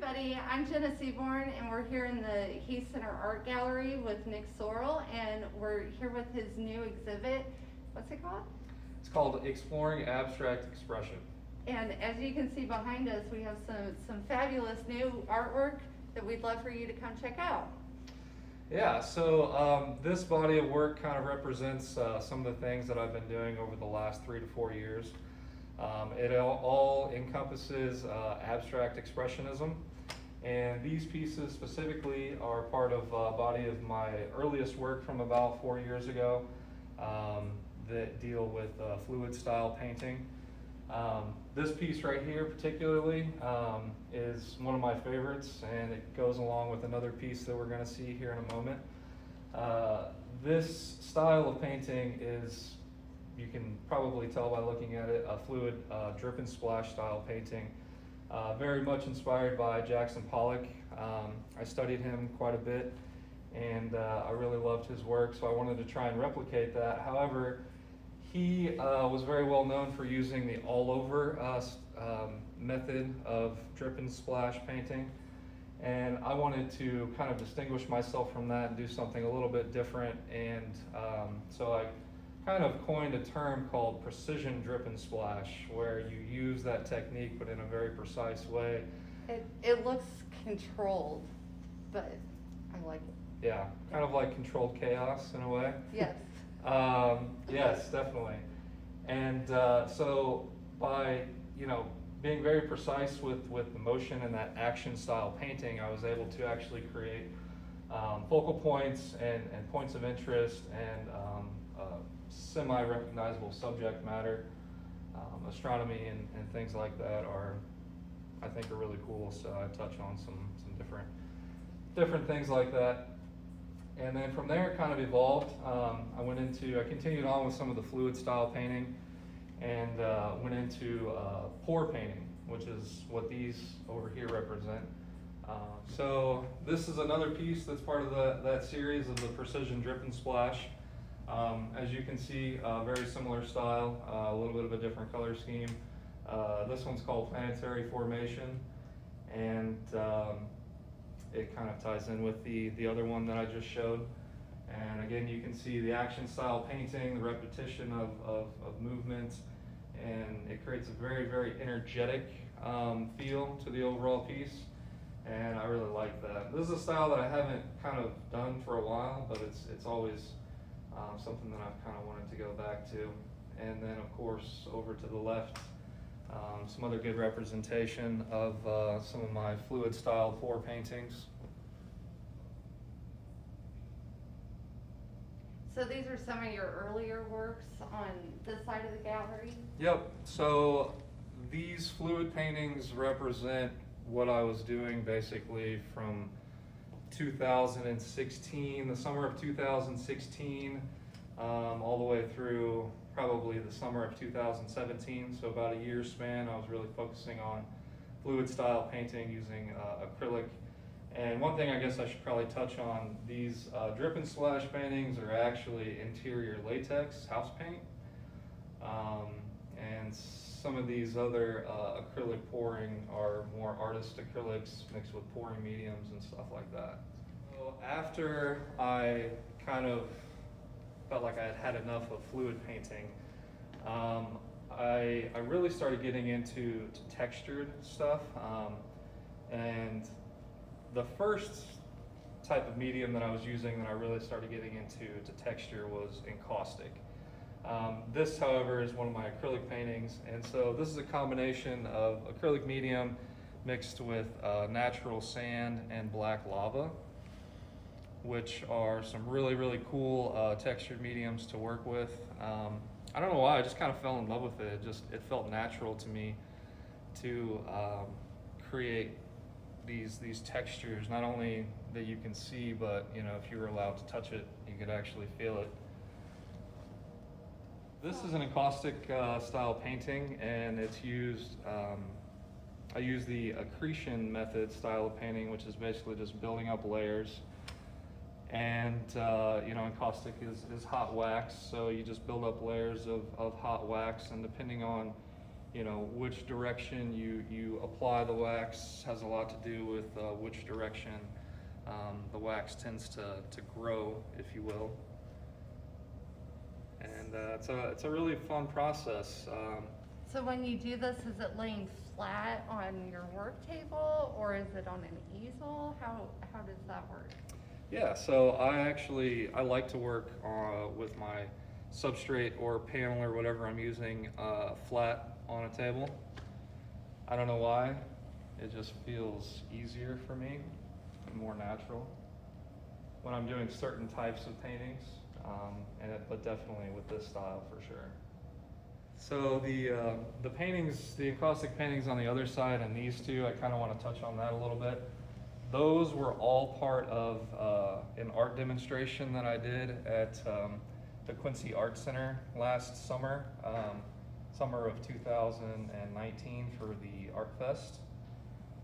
everybody, I'm Jenna Seaborn and we're here in the Heath Center Art Gallery with Nick Sorrill and we're here with his new exhibit. What's it called? It's called Exploring Abstract Expression. And as you can see behind us, we have some, some fabulous new artwork that we'd love for you to come check out. Yeah, so um, this body of work kind of represents uh, some of the things that I've been doing over the last three to four years. Um, it all, all encompasses uh, abstract expressionism, and these pieces specifically are part of a body of my earliest work from about four years ago um, that deal with uh, fluid style painting. Um, this piece right here particularly um, is one of my favorites and it goes along with another piece that we're going to see here in a moment. Uh, this style of painting is you can probably tell by looking at it, a fluid uh, drip and splash style painting. Uh, very much inspired by Jackson Pollock. Um, I studied him quite a bit and uh, I really loved his work, so I wanted to try and replicate that. However, he uh, was very well known for using the all over uh, um, method of drip and splash painting. And I wanted to kind of distinguish myself from that and do something a little bit different. And um, so I kind of coined a term called precision drip and splash, where you use that technique but in a very precise way. It, it looks controlled, but I like it. Yeah, kind of like controlled chaos in a way. Yes. Um, yes, definitely. And uh, so by, you know, being very precise with, with the motion and that action style painting, I was able to actually create um, focal points and, and points of interest and um, semi-recognizable subject matter. Um, astronomy and, and things like that are, I think, are really cool. So I touch on some some different different things like that. And then from there, it kind of evolved. Um, I went into, I continued on with some of the fluid style painting and uh, went into uh, pour painting, which is what these over here represent. Uh, so this is another piece that's part of the, that series of the Precision Drip and Splash. Um, as you can see, uh, very similar style, uh, a little bit of a different color scheme. Uh, this one's called Planetary Formation, and um, it kind of ties in with the, the other one that I just showed. And again, you can see the action style painting, the repetition of, of, of and it creates a very, very energetic um, feel to the overall piece. And I really like that. This is a style that I haven't kind of done for a while, but it's, it's always um, something that I've kind of wanted to go back to. And then, of course, over to the left, um, some other good representation of uh, some of my fluid style pour paintings. So these are some of your earlier works on this side of the gallery? Yep, so these fluid paintings represent what I was doing basically from 2016, the summer of 2016, um, all the way through probably the summer of 2017. So about a year span, I was really focusing on fluid style painting using uh, acrylic. And one thing I guess I should probably touch on, these uh, drip and splash paintings are actually interior latex house paint. Um, and some of these other uh, acrylic pouring are more artist acrylics mixed with pouring mediums and stuff like that. So after I kind of felt like I had had enough of fluid painting, um, I, I really started getting into textured stuff. Um, and the first type of medium that I was using that I really started getting into to texture was encaustic. Um, this, however, is one of my acrylic paintings, and so this is a combination of acrylic medium mixed with uh, natural sand and black lava, which are some really, really cool uh, textured mediums to work with. Um, I don't know why, I just kind of fell in love with it. It just, it felt natural to me to um, create these, these textures, not only that you can see, but you know, if you were allowed to touch it, you could actually feel it. This is an encaustic uh, style painting and it's used, um, I use the accretion method style of painting, which is basically just building up layers. And, uh, you know, encaustic is, is hot wax, so you just build up layers of, of hot wax and depending on, you know, which direction you, you apply the wax has a lot to do with uh, which direction um, the wax tends to, to grow, if you will. And uh, it's, a, it's a really fun process. Um, So when you do this, is it laying flat on your work table or is it on an easel? How, how does that work? Yeah, so I actually, I like to work uh, with my substrate or panel or whatever I'm using uh, flat on a table. I don't know why, it just feels easier for me and more natural when I'm doing certain types of paintings, um, and it, but definitely with this style for sure. So the uh, the paintings, the encaustic paintings on the other side, and these two, I kind of want to touch on that a little bit. Those were all part of uh, an art demonstration that I did at um, the Quincy Art Center last summer, um, summer of 2019 for the Art Fest.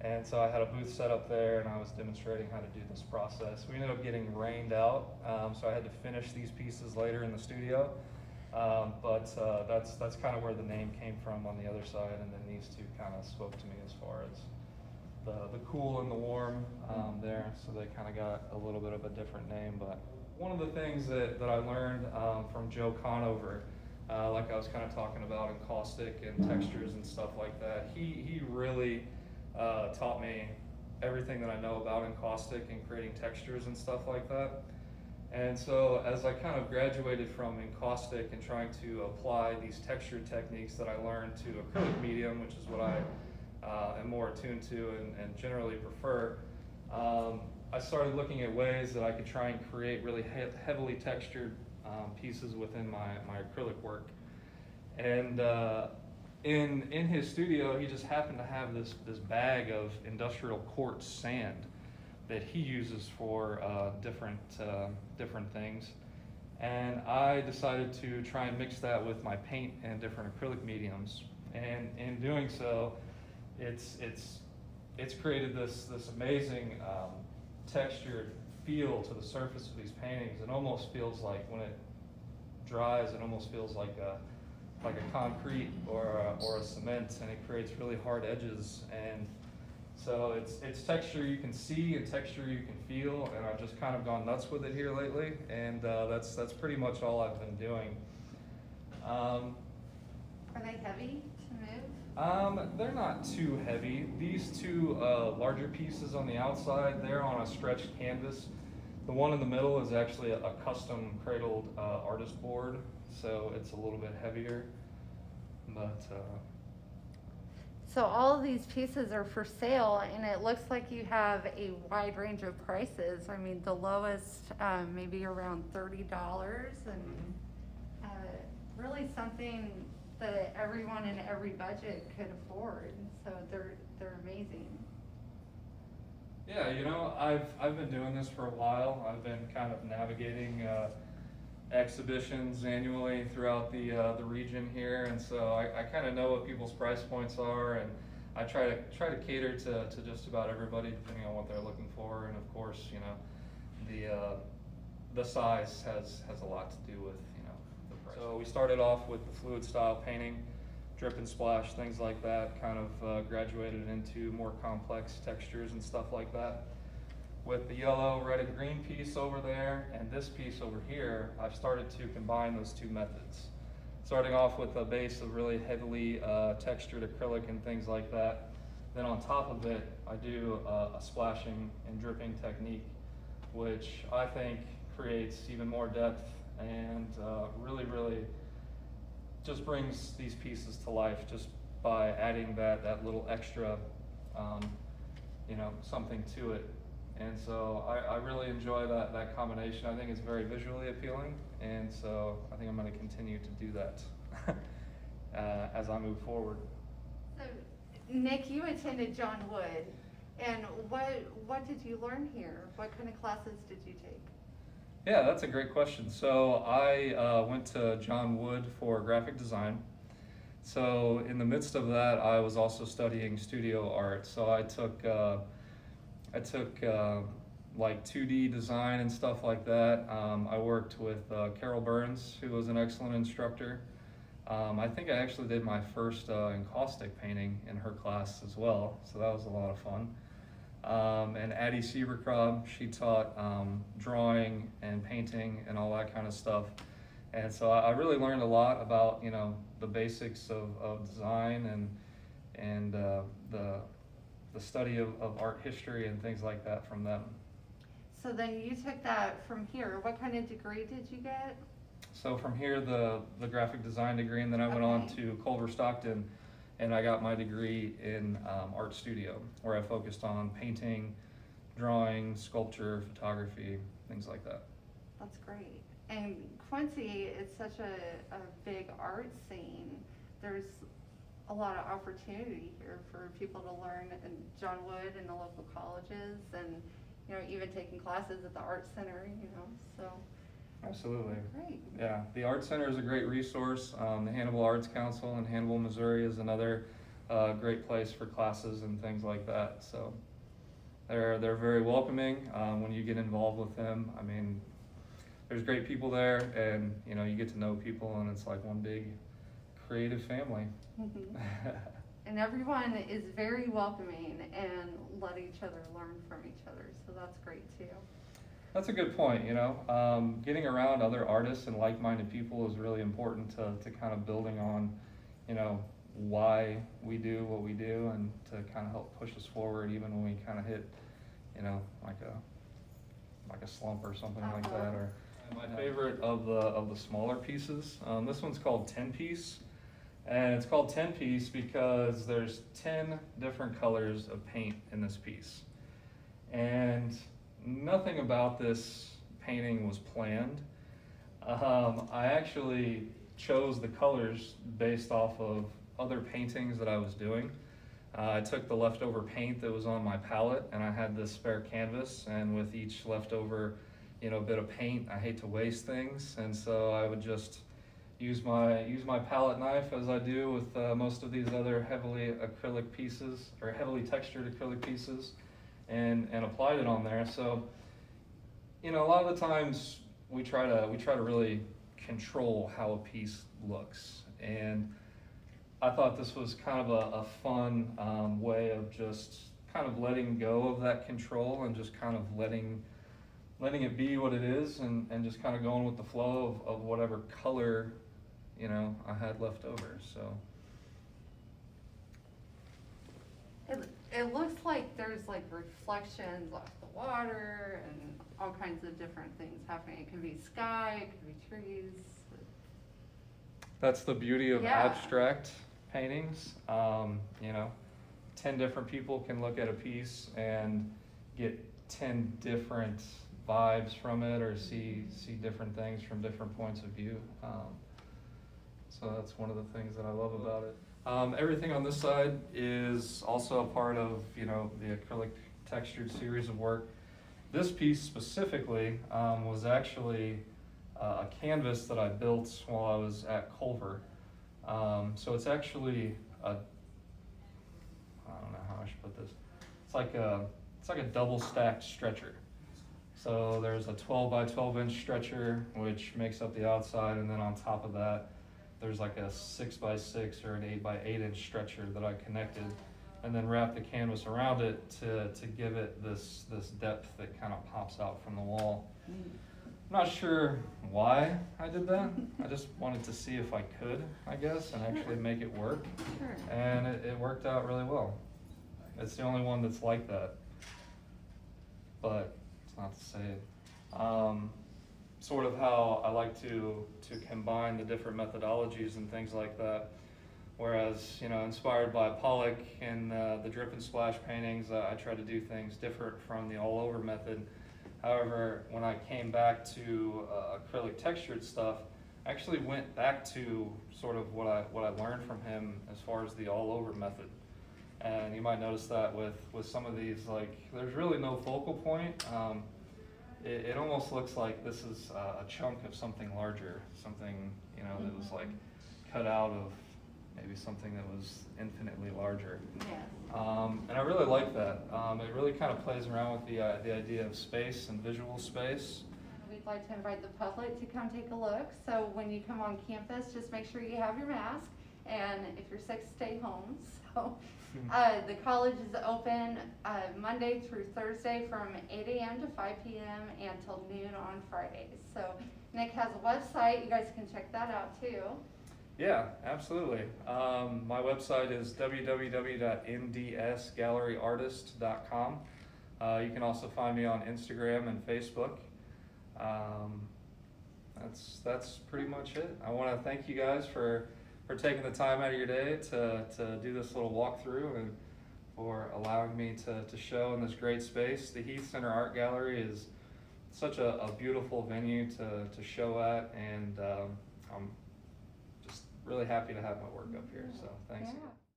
And so I had a booth set up there and I was demonstrating how to do this process. We ended up getting rained out, um, so I had to finish these pieces later in the studio. Um, but uh, that's that's kind of where the name came from on the other side, and then these two kind of spoke to me as far as the the cool and the warm um, there. So they kind of got a little bit of a different name. But one of the things that, that I learned um, from Joe Conover, uh, like I was kind of talking about in caustic and textures and stuff like that, he he really uh, taught me everything that I know about encaustic and creating textures and stuff like that. And so as I kind of graduated from encaustic and trying to apply these texture techniques that I learned to acrylic medium, which is what I uh, am more attuned to and, and generally prefer, um, I started looking at ways that I could try and create really he heavily textured um, pieces within my, my acrylic work. And uh, in, in his studio, he just happened to have this, this bag of industrial quartz sand that he uses for uh, different uh, different things. And I decided to try and mix that with my paint and different acrylic mediums. And in doing so, it's it's it's created this this amazing um, textured feel to the surface of these paintings. It almost feels like when it dries, it almost feels like a like a concrete or a, or a cement, and it creates really hard edges and so it's, it's texture you can see and texture you can feel, and I've just kind of gone nuts with it here lately, and uh, that's, that's pretty much all I've been doing. Um, Are they heavy to move? um, they're not too heavy. These two uh, larger pieces on the outside, they're on a stretched canvas. The one in the middle is actually a, a custom cradled uh, artist board, so it's a little bit heavier. But uh, So all of these pieces are for sale, and it looks like you have a wide range of prices. I mean, the lowest, um, maybe around thirty dollars, and, uh, really something that everyone in every budget could afford, so they're, they're amazing. Yeah, you know, I've I've been doing this for a while. I've been kind of navigating uh, exhibitions annually throughout the uh, the region here, and so I, I kind of know what people's price points are, and I try to try to cater to, to just about everybody depending on what they're looking for, and of course, you know, the uh, the size has has a lot to do with you know the price. So we started off with the fluid style painting drip and splash, things like that, kind of uh, graduated into more complex textures and stuff like that. With the yellow, red, and green piece over there and this piece over here, I've started to combine those two methods. Starting off with a base of really heavily uh, textured acrylic and things like that. Then on top of it, I do uh, a splashing and dripping technique, which I think creates even more depth and uh, really, really just brings these pieces to life just by adding that, that little extra, um, you know, something to it. And so I, I really enjoy that, that combination. I think it's very visually appealing. And so I think I'm going to continue to do that uh, as I move forward. So, Nick, you attended John Wood, and what, what did you learn here? What kind of classes did you take? Yeah, that's a great question. So I uh, went to John Wood for graphic design. So in the midst of that, I was also studying studio art. So I took uh, I took uh, like 2D design and stuff like that. Um, I worked with uh, Carol Burns, who was an excellent instructor. Um, I think I actually did my first uh, encaustic painting in her class as well, so that was a lot of fun. Um, and Addie Sieberkrab, she taught um, drawing and painting and all that kind of stuff. And so I, I really learned a lot about, you know, the basics of, of design and, and uh, the, the study of, of art history and things like that from them. So then you took that from here. What kind of degree did you get? So from here, the, the graphic design degree, and then I went on to Culver Stockton, and I got my degree in um, art studio, where I focused on painting, drawing, sculpture, photography, things like that. That's great. And Quincy is such a, a big art scene. There's a lot of opportunity here for people to learn in John Wood and the local colleges and, you know, even taking classes at the art center, you know, so, Absolutely. great. Yeah, the Art Center is a great resource. Um, the Hannibal Arts Council in Hannibal, Missouri is another uh, great place for classes and things like that. So they're they're very welcoming um, when you get involved with them. I mean, there's great people there, and you know you get to know people, and it's like one big creative family. Mhm. And everyone is very welcoming and let each other learn from each other, so that's great too. That's a good point, you know. Um, getting around other artists and like-minded people is really important to, to kind of building on, you know, why we do what we do and to kind of help push us forward even when we kind of hit, you know, like a like a slump or something like Uh-huh. that. Or my favorite of the of the smaller pieces. Um, this one's called ten piece, and it's called ten piece because there's ten different colors of paint in this piece, and nothing about this painting was planned. Um, I actually chose the colors based off of other paintings that I was doing. Uh, I took the leftover paint that was on my palette, and I had this spare canvas, and with each leftover, you know, bit of paint, I hate to waste things, and so I would just use my use my palette knife as I do with uh, most of these other heavily acrylic pieces or heavily textured acrylic pieces, and and applied it on there. So, you know, a lot of the times we try to we try to really control how a piece looks, and I thought this was kind of a, a fun um, way of just kind of letting go of that control and just kind of letting letting it be what it is and, and just kind of going with the flow of, of whatever color you know I had left over. So It, looks like there's like reflections off the water and all kinds of different things happening. It can be sky, it could be trees. that's the beauty of Yeah. abstract paintings. Um, you know, ten different people can look at a piece and get ten different vibes from it or see see different things from different points of view. Um, so that's one of the things that I love about it. Um, everything on this side is also a part of you know the acrylic textured series of work. This piece specifically um, was actually uh, a canvas that I built while I was at Culver. Um, so it's actually a I don't know how I should put this. It's like a it's like a double stacked stretcher. So there's a 12 by 12 inch stretcher which makes up the outside, and then on top of that, there's like a six by six or an eight by eight inch stretcher that I connected, and then wrapped the canvas around it to to give it this this depth that kind of pops out from the wall. I'm not sure why I did that. I just wanted to see if I could, I guess, and actually make it work. Sure. And it, it worked out really well. It's the only one that's like that. But it's not to say it. Um, sort of how I like to to combine the different methodologies and things like that. Whereas, you know, inspired by Pollock and uh, the drip and splash paintings, uh, I try to do things different from the all over method. However, when I came back to uh, acrylic textured stuff, I actually went back to sort of what I what I learned from him as far as the all over method. And you might notice that with with some of these, like there's really no focal point. Um, it, it almost looks like this is uh, a chunk of something larger, something you know that was like cut out of maybe something that was infinitely larger. Yes. Um, and I really like that. Um, it really kind of plays around with the, uh, the idea of space and visual space. We we'd like to invite the public to come take a look. So when you come on campus, just make sure you have your mask, and if you're sick, stay home. So, uh, the college is open, uh, Monday through Thursday from eight AM to five PM and till noon on Fridays. So Nick has a website, you guys can check that out too. Yeah, absolutely. Um, my website is www.ndsgalleryartist.com. Uh, you can also find me on Instagram and Facebook. Um, that's that's pretty much it. I want to thank you guys for for taking the time out of your day to, to do this little walkthrough and for allowing me to, to show in this great space. The Heath Center Art Gallery is such a, a beautiful venue to, to show at, and um, I'm just really happy to have my work up here. So thanks. Yeah.